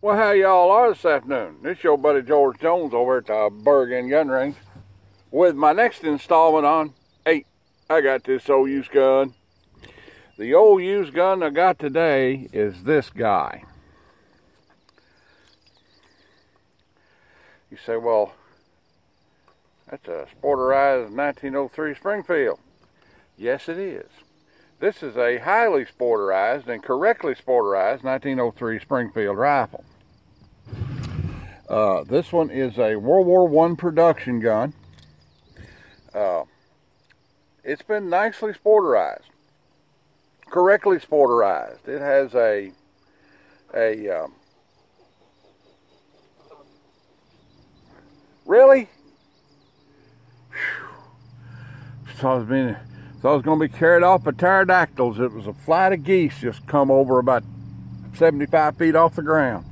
Well, how y'all are this afternoon? This your buddy George Jones over at the Bergen Gun Range with my next installment on 8. I got this old used gun. The old used gun I got today is this guy. You say, well, that's a Sporterized 1903 Springfield. Yes, it is. This is a highly sporterized and correctly sporterized 1903 Springfield rifle. Uh, this one is a World War I production gun. Uh, it's been nicely sporterized, correctly sporterized. It has a a um, really. Whew. So I was being so I was going to be carried off by pterodactyls. It was a flight of geese just come over about 75 feet off the ground.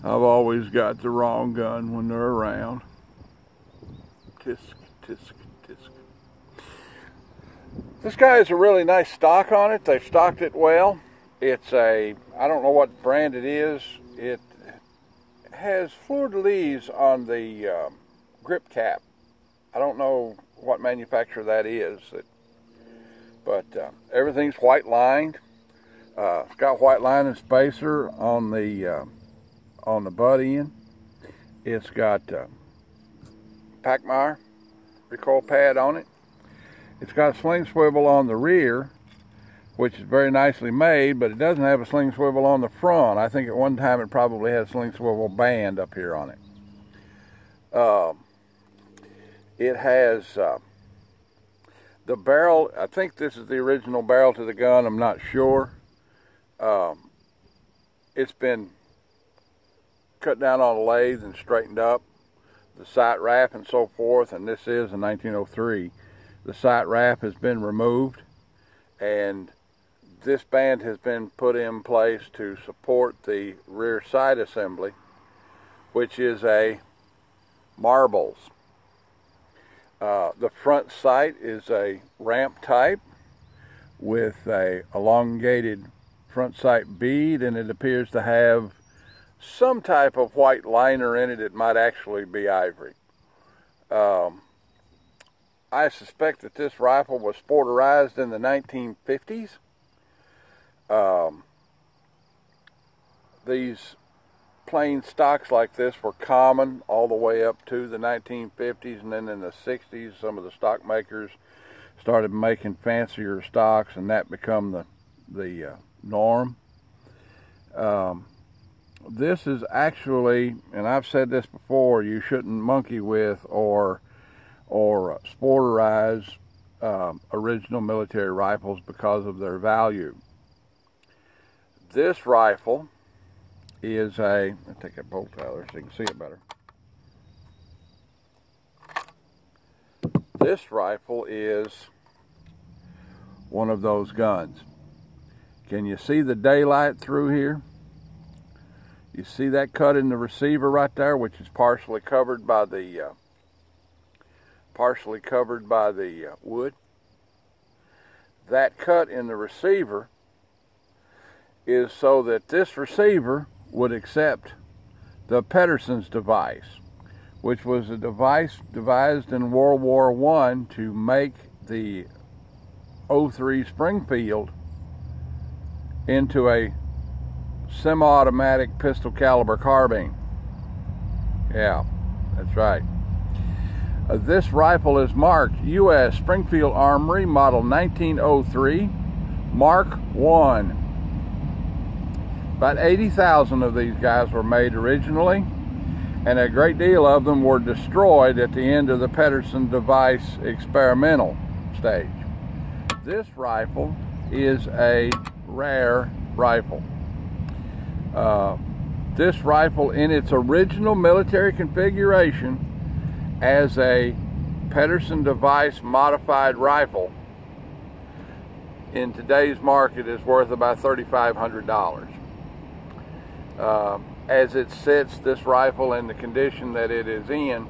I've always got the wrong gun when they're around. Tisk, tisk, tisk. This guy has a really nice stock on it. They've stocked it well. It's a, I don't know what brand it is. It has fleur-de-lis on the um, grip cap. I don't know what manufacturer that is. But uh, everything's white lined. Uh, it's got white line and spacer on the uh, on the butt end. It's got uh, Pachmayr recoil pad on it. It's got a sling swivel on the rear, which is very nicely made, but it doesn't have a sling swivel on the front. I think at one time it probably had a sling swivel band up here on it. Uh, it has uh, the barrel, I think this is the original barrel to the gun. I'm not sure. Um, it's been cut down on a lathe and straightened up. The sight wrap and so forth, and this is a 1903. The sight wrap has been removed, and this band has been put in place to support the rear sight assembly, which is a marbles. Uh, the front sight is a ramp type with a elongated front sight bead and it appears to have some type of white liner in it. It might actually be ivory. Um, I suspect that this rifle was sporterized in the 1950s. Um, these plain stocks like this were common all the way up to the 1950s and then in the 60s some of the stock makers started making fancier stocks and that become the the uh, norm. Um, this is actually and I've said this before you shouldn't monkey with or or sporterize um, original military rifles because of their value. This rifle is a, I'll take that bolt out there so you can see it better. This rifle is one of those guns. Can you see the daylight through here? You see that cut in the receiver right there, which is partially covered by the uh, partially covered by the uh, wood. That cut in the receiver is so that this receiver would accept the Pedersen's device, which was a device devised in World War I to make the 03 Springfield into a semi-automatic pistol caliber carbine. Yeah, that's right. Uh, this rifle is marked U.S. Springfield Armory Model 1903 Mark 1 about 80,000 of these guys were made originally, and a great deal of them were destroyed at the end of the Pedersen device experimental stage. This rifle is a rare rifle. Uh, this rifle in its original military configuration as a Pedersen device modified rifle in today's market is worth about $3,500 uh, as it sits, this rifle in the condition that it is in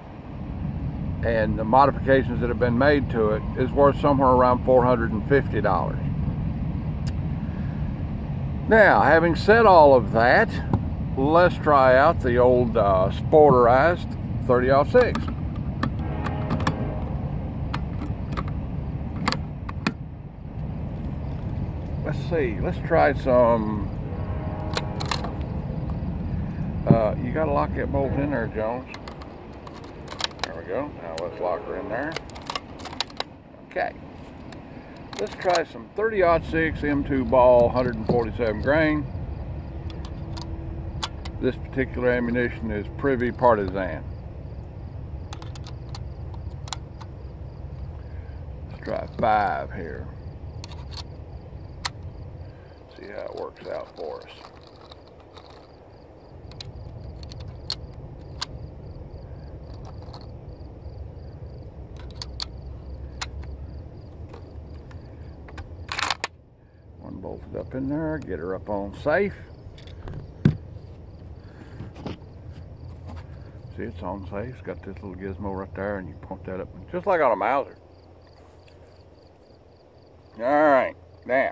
and the modifications that have been made to it is worth somewhere around $450. Now, having said all of that, let's try out the old uh, sporterized 30 6. Let's see, let's try some. You got to lock that bolt in there, Jones. There we go. Now let's lock her in there. Okay. Let's try some 30-06 M2 ball, 147 grain. This particular ammunition is Prvi Partizan. Let's try five here. See how it works out for us. One bolted in there, get her up on safe. See, it's on safe. It's got this little gizmo right there, and you point that up, just like on a Mauser. All right, now.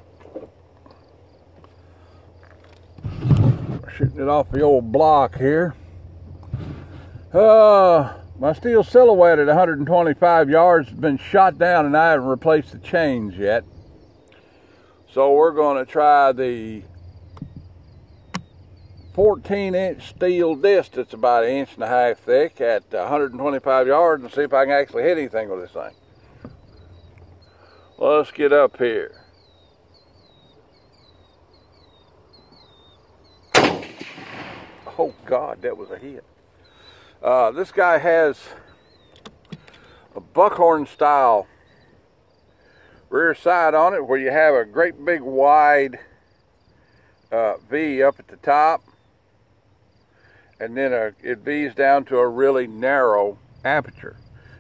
Shooting it off the old block here. Uh, my steel silhouette at 125 yards has been shot down, and I haven't replaced the chains yet. So we're going to try the 14 inch steel disc that's about an inch and a half thick at 125 yards and see if I can actually hit anything with this thing. Let's get up here. Oh God, that was a hit. Uh, this guy has a buckhorn style rear side on it where you have a great big wide uh, V up at the top and then a, it V's down to a really narrow aperture.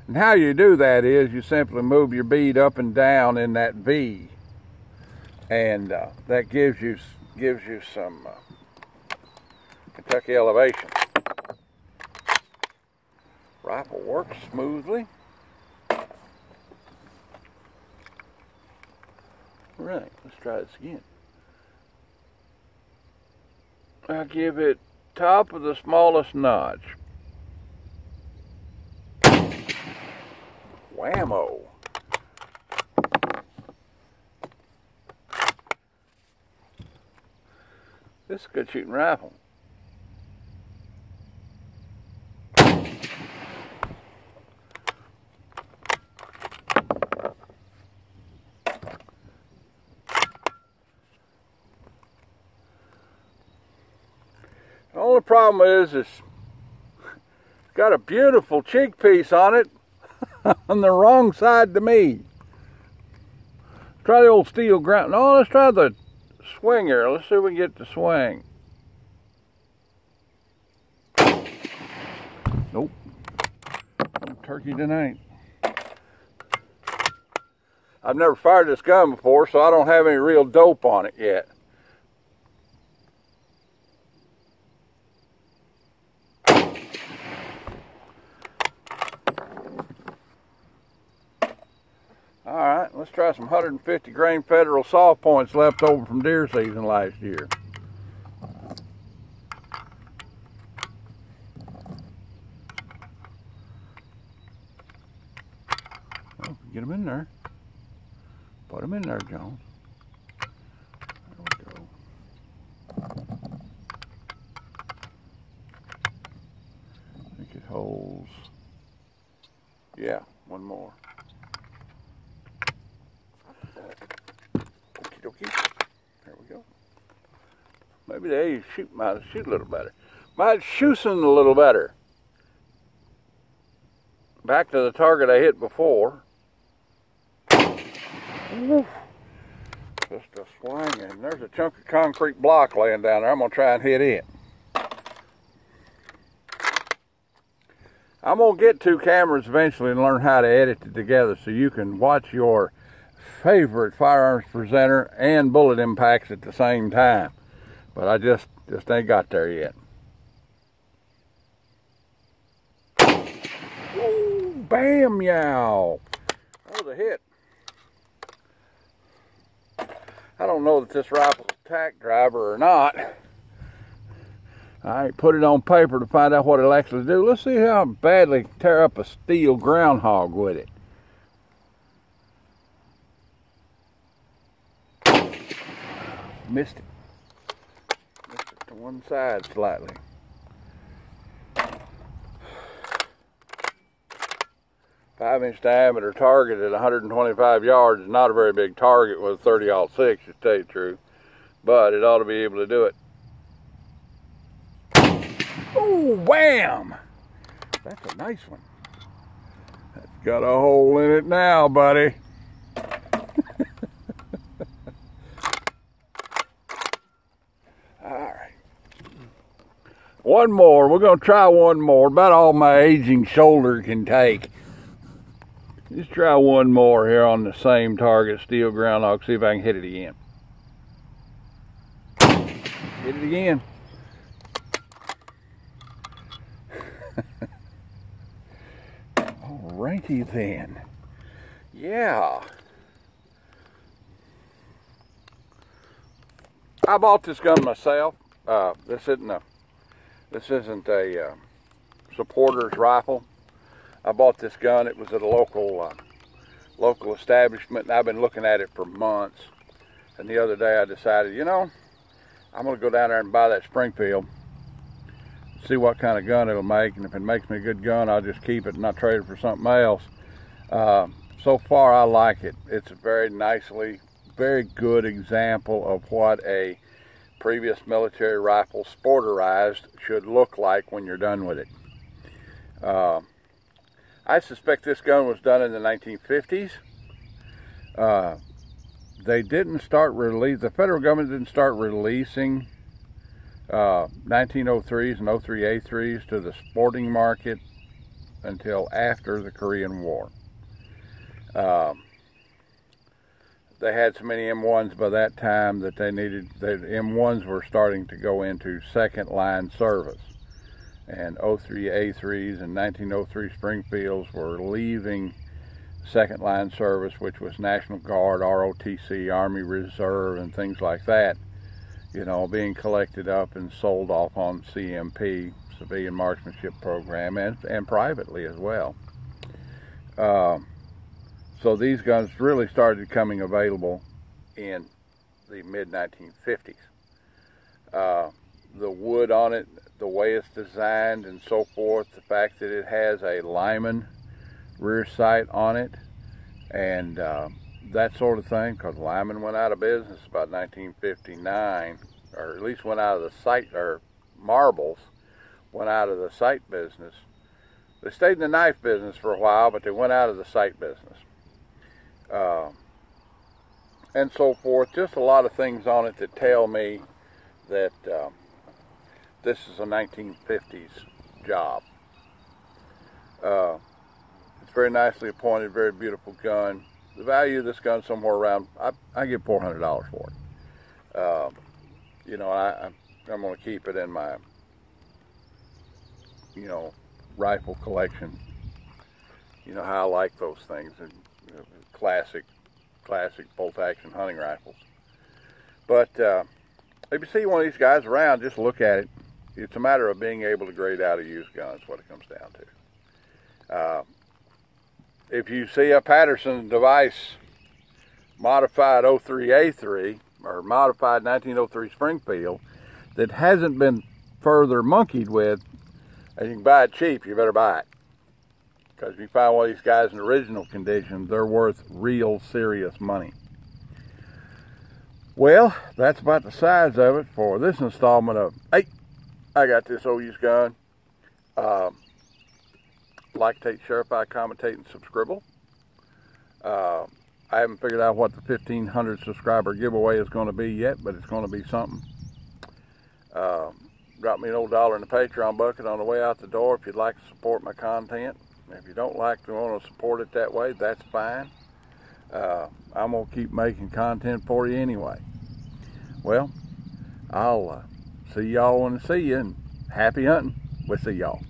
And how you do that is you simply move your bead up and down in that V and uh, that gives you gives you some uh, Kentucky elevation. Rifle works smoothly. Right, let's try this again. I give it top of the smallest notch. Whammo. This is a good shooting rifle. Only problem is it's got a beautiful cheek piece on it on the wrong side to me. Try the old steel ground. No, let's try the swinger. Let's see if we can get the swing. Nope. No turkey tonight. I've never fired this gun before, so I don't have any real dope on it yet. All right, let's try some 150 grain federal soft points left over from deer season last year. Get them in there. Put them in there, Jones. There we go. I think it holds. Yeah, one more. Okie dokie. There we go. They shoot might shoot a little better. Might shoosen a little better. Back to the target I hit before. Woof. Just a swing, and there's a chunk of concrete block laying down there. I'm gonna try and hit it. I'm gonna get two cameras eventually and learn how to edit it together so you can watch your favorite firearms presenter and bullet impacts at the same time. But I just just ain't got there yet. Ooh, bam yow. That was a hit. I don't know that this rifle's a tack driver or not. I put it on paper to find out what it'll actually do. Let's see how badly tear up a steel groundhog with it. Missed it. One side slightly. Five inch diameter target at 125 yards is not a very big target with a 30 6 to the truth. But it ought to be able to do it. Oh, wham! That's a nice one. That's got a hole in it now, buddy. One more. We're going to try one more. About all my aging shoulder can take. Let's try one more here on the same target, steel groundhog. See if I can hit it again. Hit it again. Alrighty then. Yeah. I bought this gun myself. Uh, this isn't a this isn't a uh, supporter's rifle. I bought this gun. It was at a local uh, local establishment, and I've been looking at it for months. And the other day, I decided, you know, I'm going to go down there and buy that Springfield, see what kind of gun it'll make, and if it makes me a good gun, I'll just keep it and not trade it for something else. Uh, so far, I like it. It's a very nicely, very good example of what a previous military rifle sporterized should look like when you're done with it. Uh, I suspect this gun was done in the 1950s. Uh, they didn't start release. The federal government didn't start releasing uh, 1903s and 03A3s to the sporting market until after the Korean War. Um, they had so many M1s by that time that they needed, the M1s were starting to go into second line service. And 03 A3s and 1903 Springfields were leaving second line service, which was National Guard, ROTC, Army Reserve, and things like that, you know, being collected up and sold off on CMP, Civilian Marksmanship Program, and, and privately as well. Uh, so these guns really started coming available in the mid 1950s. Uh, the wood on it, the way it's designed and so forth, the fact that it has a Lyman rear sight on it, and uh, that sort of thing, because Lyman went out of business about 1959, or at least went out of the sight, or marbles went out of the sight business. They stayed in the knife business for a while, but they went out of the sight business uh, and so forth. Just a lot of things on it that tell me that uh, this is a 1950s job. Uh, it's very nicely appointed, very beautiful gun. The value of this gun somewhere around, I, I get $400 for it. Uh, you know, I, I'm going to keep it in my, you know, rifle collection. You know how I like those things. And classic, classic bolt-action hunting rifles. But uh, if you see one of these guys around, just look at it. It's a matter of being able to grade out a used gun. Is what it comes down to. Uh, if you see a Patterson device modified 03A3 or modified 1903 Springfield that hasn't been further monkeyed with, and you can buy it cheap, you better buy it. Because if you find one of these guys in original condition, they're worth real serious money. Well, that's about the size of it for this installment of, hey, I got this old used gun. Um, like, take, share, I commentate, and subscribe. Uh, I haven't figured out what the 1500 subscriber giveaway is going to be yet, but it's going to be something. Uh, drop me an old dollar in the Patreon bucket on the way out the door if you'd like to support my content. If you don't like to want to support it that way, that's fine. Uh, I'm going to keep making content for you anyway. Well, I'll uh, see y'all when I see you, and happy hunting. We'll see y'all.